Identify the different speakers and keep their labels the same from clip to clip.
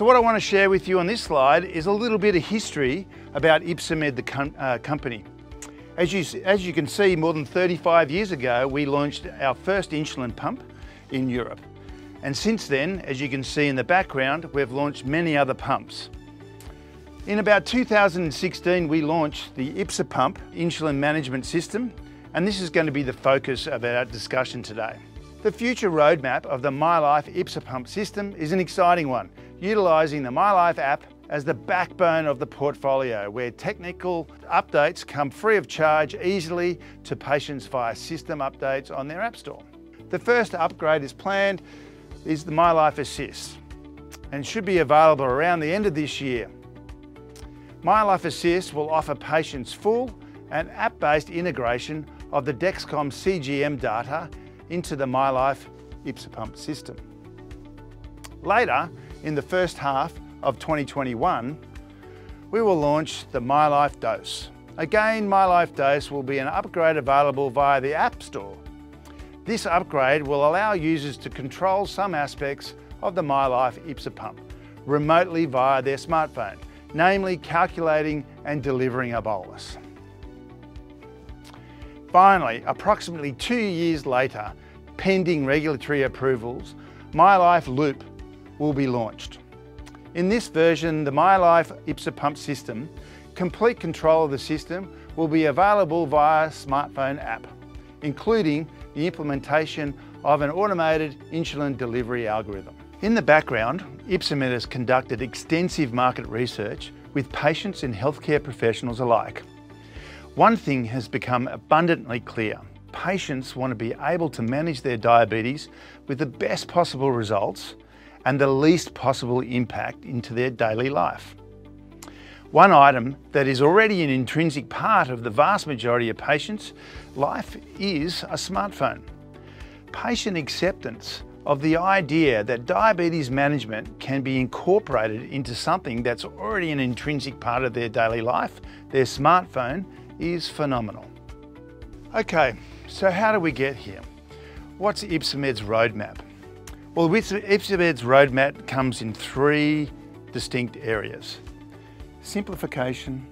Speaker 1: So what I want to share with you on this slide is a little bit of history about Ypsomed, the com uh, company. As you, as you can see, more than 35 years ago, we launched our first insulin pump in Europe. And since then, as you can see in the background, we've launched many other pumps. In about 2016, we launched the IPSA YpsoPump insulin management system, and this is going to be the focus of our discussion today. The future roadmap of the MyLife YpsoPump system is an exciting one, utilising the MyLife app as the backbone of the portfolio, where technical updates come free of charge easily to patients via system updates on their App Store. The first upgrade is planned is the MyLife Assist and should be available around the end of this year. MyLife Assist will offer patients full and app-based integration of the Dexcom CGM data into the MyLife YpsoPump system. Later, in the first half of 2021, we will launch the MyLife Dose. Again, MyLife Dose will be an upgrade available via the App Store. This upgrade will allow users to control some aspects of the MyLife YpsoPump remotely via their smartphone, namely calculating and delivering a bolus. Finally, approximately two years later, pending regulatory approvals, MyLife Loop will be launched. In this version, the MyLife YpsoPump system, complete control of the system will be available via smartphone app, including the implementation of an automated insulin delivery algorithm. In the background, Ypsomed has conducted extensive market research with patients and healthcare professionals alike. One thing has become abundantly clear. Patients want to be able to manage their diabetes with the best possible results and the least possible impact into their daily life. One item that is already an intrinsic part of the vast majority of patients' life is a smartphone. Patient acceptance of the idea that diabetes management can be incorporated into something that's already an intrinsic part of their daily life, their smartphone, is phenomenal. Okay, so how do we get here? What's Ypsomed's roadmap? Well, Ypsomed's roadmap comes in three distinct areas. Simplification,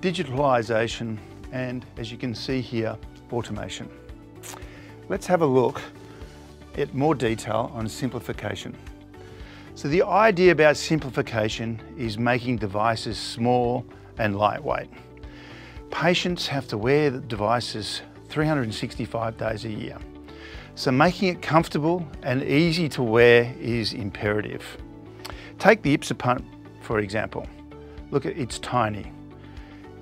Speaker 1: digitalisation, and as you can see here, automation. Let's have a look at more detail on simplification. So the idea about simplification is making devices small and lightweight. Patients have to wear the devices 365 days a year. So making it comfortable and easy to wear is imperative. Take the YpsoPump for example. Look at it's tiny.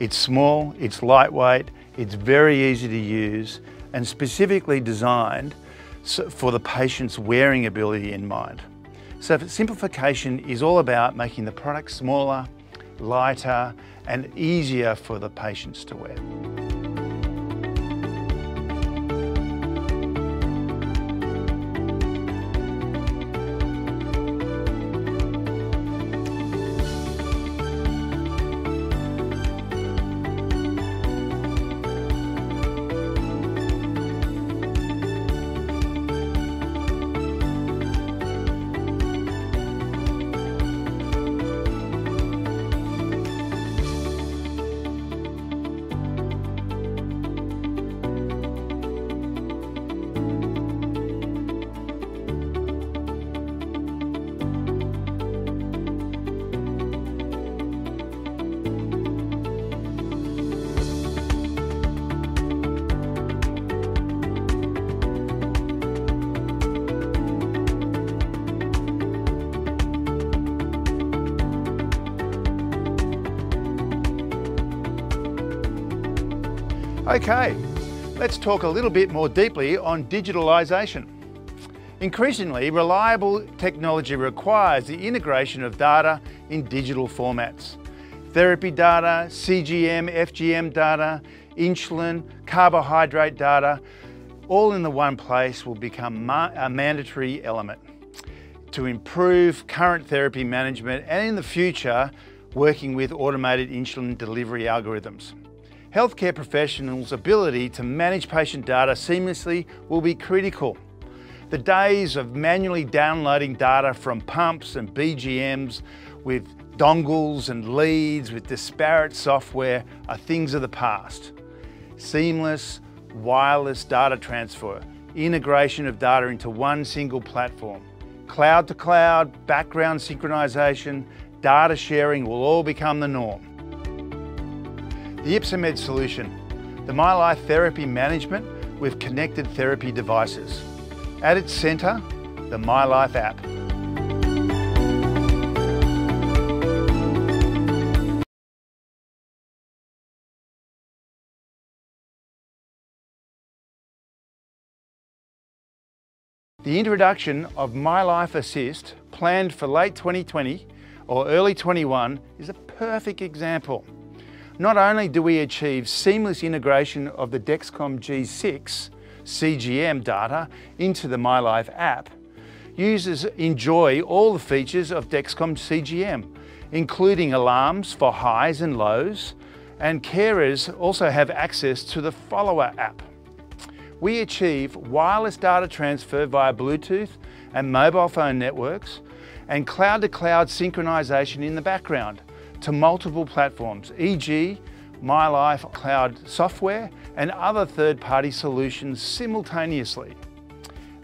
Speaker 1: It's small, it's lightweight, it's very easy to use and specifically designed for the patient's wearing ability in mind. So simplification is all about making the product smaller, lighter and easier for the patients to wear. Okay, let's talk a little bit more deeply on digitalisation. Increasingly, reliable technology requires the integration of data in digital formats. Therapy data, CGM, FGM data, insulin, carbohydrate data, all in the one place will become a mandatory element to improve current therapy management and in the future, working with automated insulin delivery algorithms. Healthcare professionals' ability to manage patient data seamlessly will be critical. The days of manually downloading data from pumps and BGMs with dongles and leads with disparate software are things of the past. Seamless, wireless data transfer, integration of data into one single platform, cloud to cloud, background synchronization, data sharing will all become the norm. The Ypsomed solution, the MyLife therapy management with connected therapy devices. At its centre, the MyLife app. The introduction of MyLife Assist, planned for late 2020 or early 21, is a perfect example. Not only do we achieve seamless integration of the Dexcom G6 CGM data into the MyLife app, users enjoy all the features of Dexcom CGM, including alarms for highs and lows, and carers also have access to the Follower app. We achieve wireless data transfer via Bluetooth and mobile phone networks and cloud-to-cloud -cloud synchronization in the background to multiple platforms, e.g. MyLife Cloud software and other third-party solutions simultaneously.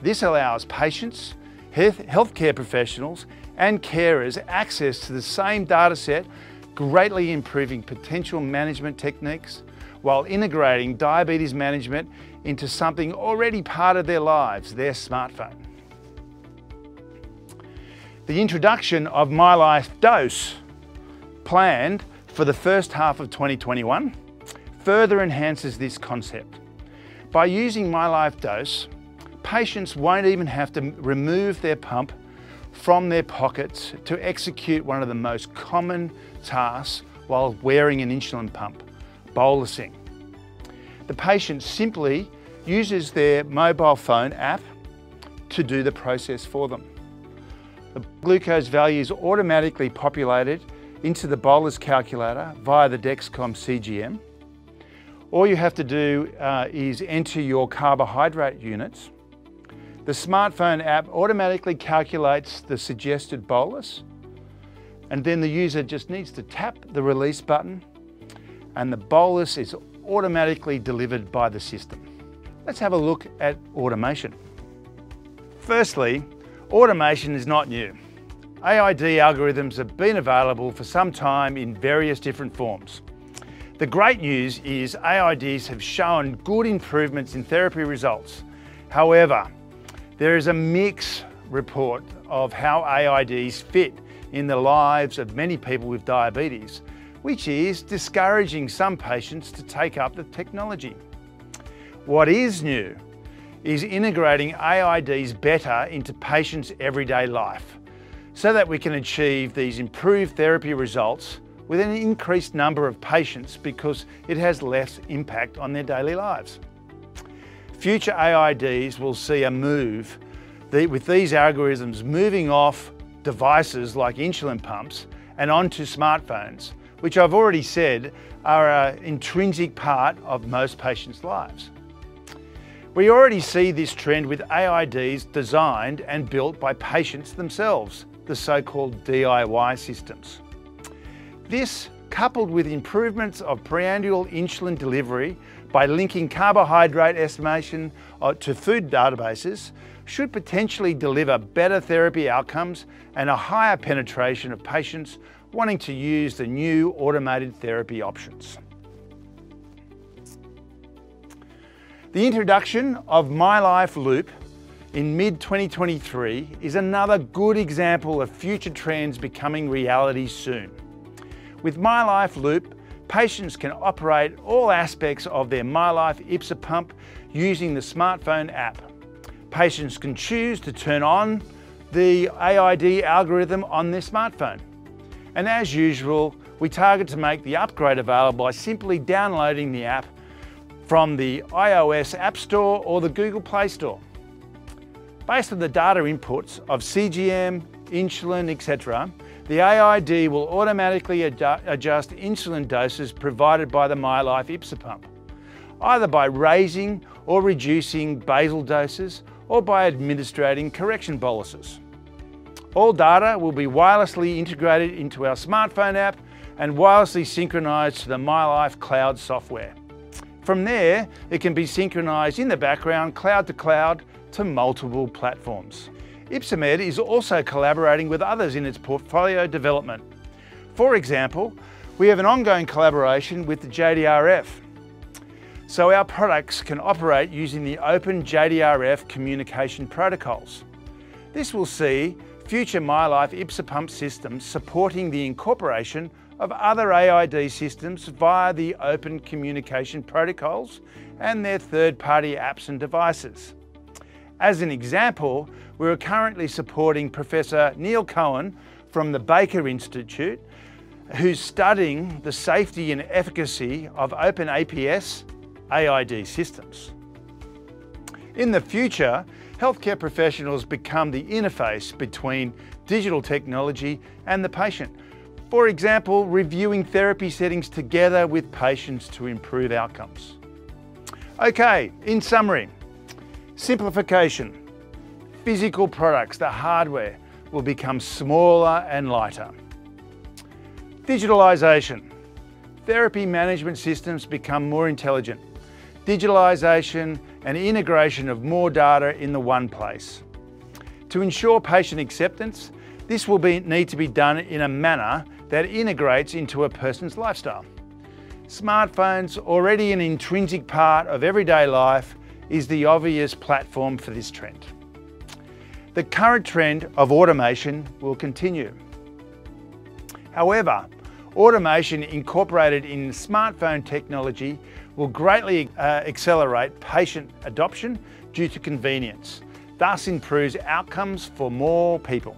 Speaker 1: This allows patients, healthcare professionals and carers access to the same data set, greatly improving potential management techniques while integrating diabetes management into something already part of their lives, their smartphone. The introduction of MyLife Dose, planned for the first half of 2021, further enhances this concept. By using MyLife Dose, patients won't even have to remove their pump from their pockets to execute one of the most common tasks while wearing an insulin pump, bolusing. The patient simply uses their mobile phone app to do the process for them. The glucose value is automatically populated into the bolus calculator via the Dexcom CGM. All you have to do uh, is enter your carbohydrate units. The smartphone app automatically calculates the suggested bolus and then the user just needs to tap the release button and the bolus is automatically delivered by the system. Let's have a look at automation. Firstly, automation is not new. AID algorithms have been available for some time in various different forms. The great news is AIDs have shown good improvements in therapy results. However, there is a mixed report of how AIDs fit in the lives of many people with diabetes which is discouraging some patients to take up the technology. What is new is integrating AIDs better into patients' everyday life so that we can achieve these improved therapy results with an increased number of patients because it has less impact on their daily lives. Future AIDs will see a move with these algorithms moving off devices like insulin pumps and onto smartphones which I've already said are an intrinsic part of most patients' lives. We already see this trend with AIDs designed and built by patients themselves, the so-called DIY systems. This, coupled with improvements of prandial insulin delivery by linking carbohydrate estimation uh, to food databases, should potentially deliver better therapy outcomes and a higher penetration of patients wanting to use the new automated therapy options. The introduction of MyLife Loop in mid-2023 is another good example of future trends becoming reality soon. With MyLife Loop, patients can operate all aspects of their MyLife YpsoPump using the smartphone app. Patients can choose to turn on the AID algorithm on their smartphone. And as usual, we target to make the upgrade available by simply downloading the app from the iOS App Store or the Google Play Store. Based on the data inputs of CGM, insulin, etc., the AID will automatically adjust insulin doses provided by the MyLife YpsoPump, either by raising or reducing basal doses or by administrating correction boluses. All data will be wirelessly integrated into our smartphone app and wirelessly synchronised to the MyLife cloud software. From there, it can be synchronised in the background, cloud to cloud, to multiple platforms. Ypsomed is also collaborating with others in its portfolio development. For example, we have an ongoing collaboration with the JDRF. So our products can operate using the open JDRF communication protocols. This will see future MyLife YpsoPump systems supporting the incorporation of other AID systems via the open communication protocols and their third-party apps and devices. As an example, we are currently supporting Professor Neale Cohen from the Baker Institute, who's studying the safety and efficacy of OpenAPS AID systems. In the future, healthcare professionals become the interface between digital technology and the patient. For example, reviewing therapy settings together with patients to improve outcomes. Okay, in summary, simplification. Physical products, the hardware, will become smaller and lighter. Digitalisation. Therapy management systems become more intelligent. Digitalisation and integration of more data in the one place. To ensure patient acceptance, this will be, need to be done in a manner that integrates into a person's lifestyle. Smartphones, already an intrinsic part of everyday life, is the obvious platform for this trend. The current trend of automation will continue. However, automation incorporated in smartphone technology will greatly uh, accelerate patient adoption due to convenience, thus improves outcomes for more people.